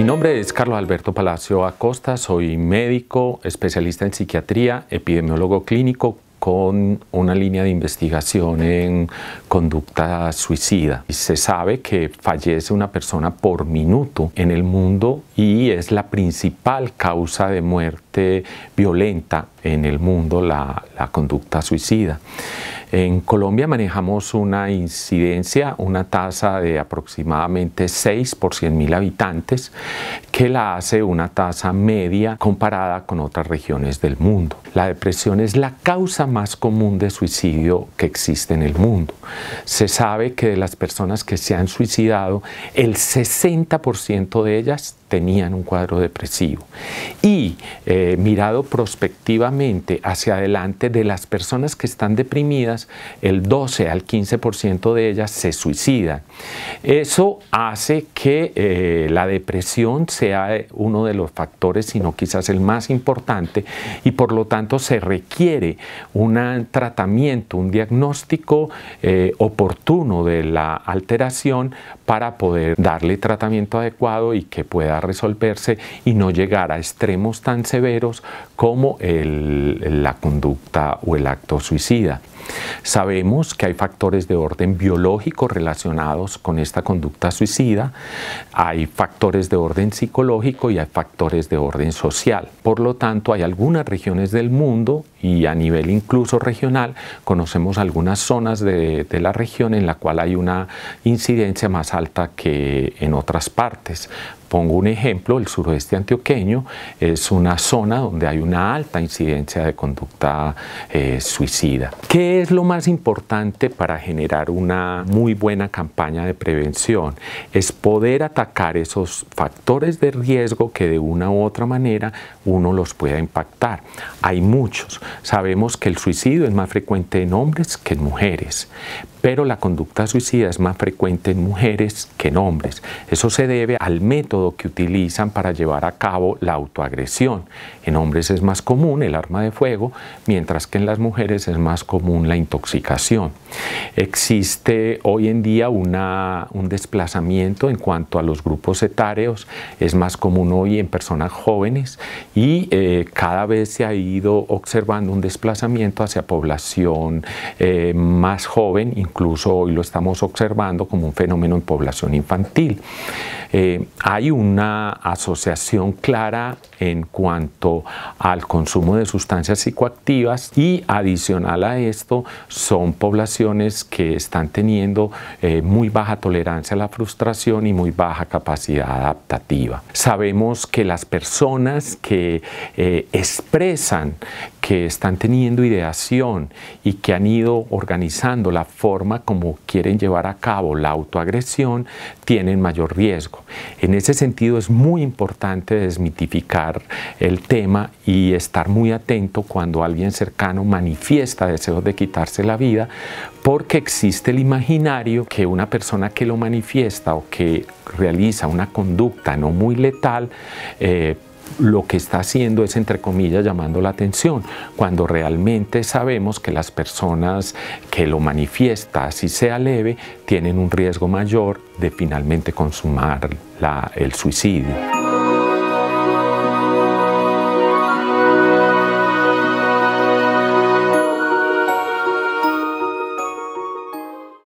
Mi nombre es Carlos Alberto Palacio Acosta, soy médico, especialista en psiquiatría, epidemiólogo clínico con una línea de investigación en conducta suicida. Se sabe que fallece una persona por minuto en el mundo y es la principal causa de muerte violenta en el mundo, la, conducta suicida. En Colombia manejamos una incidencia, una tasa de aproximadamente 6 por 100 mil habitantes, que la hace una tasa media comparada con otras regiones del mundo. La depresión es la causa más común de suicidio que existe en el mundo. Se sabe que de las personas que se han suicidado, el 60% de ellas tenían un cuadro depresivo. Y eh, mirado prospectivamente hacia adelante de las personas que están deprimidas, el 12 al 15% de ellas se suicidan. Eso hace que eh, la depresión sea uno de los factores, sino quizás el más importante, y por lo tanto se requiere un tratamiento, un diagnóstico eh, oportuno de la alteración para poder darle tratamiento adecuado y que pueda resolverse y no llegar a extremos tan severos como la conducta o el acto suicida. Sabemos que hay factores de orden biológico relacionados con esta conducta suicida, hay factores de orden psicológico y hay factores de orden social. Por lo tanto, hay algunas regiones del mundo y a nivel incluso regional conocemos algunas zonas de, la región en la cual hay una incidencia más alta que en otras partes. Pongo un ejemplo, el suroeste antioqueño es una zona donde hay una alta incidencia de conducta eh, suicida. ¿Qué es lo más importante para generar una muy buena campaña de prevención? Es poder atacar esos factores de riesgo que de una u otra manera uno los pueda impactar. Hay muchos. Sabemos que el suicidio es más frecuente en hombres que en mujeres, pero la conducta suicida es más frecuente en mujeres que en hombres. Eso se debe al método que utilizan para llevar a cabo la autoagresión. En hombres es más común el arma de fuego, mientras que en las mujeres es más común la intoxicación. Existe hoy en día un desplazamiento en cuanto a los grupos etarios, es más común hoy en personas jóvenes y eh, cada vez se ha ido observando un desplazamiento hacia población eh, más joven, incluso hoy lo estamos observando como un fenómeno en población infantil. Eh, hay una asociación clara en cuanto al consumo de sustancias psicoactivas y adicional a esto son poblaciones que están teniendo eh, muy baja tolerancia a la frustración y muy baja capacidad adaptativa. Sabemos que las personas que eh, expresan que están teniendo ideación y que han ido organizando la forma como quieren llevar a cabo la autoagresión, tienen mayor riesgo. En ese sentido es muy importante desmitificar el tema y estar muy atento cuando alguien cercano manifiesta deseos de quitarse la vida, porque existe el imaginario que una persona que lo manifiesta o que realiza una conducta no muy letal, eh, lo que está haciendo es, entre comillas, llamando la atención, cuando realmente sabemos que las personas que lo manifiestan, así sea leve, tienen un riesgo mayor de finalmente consumar el suicidio.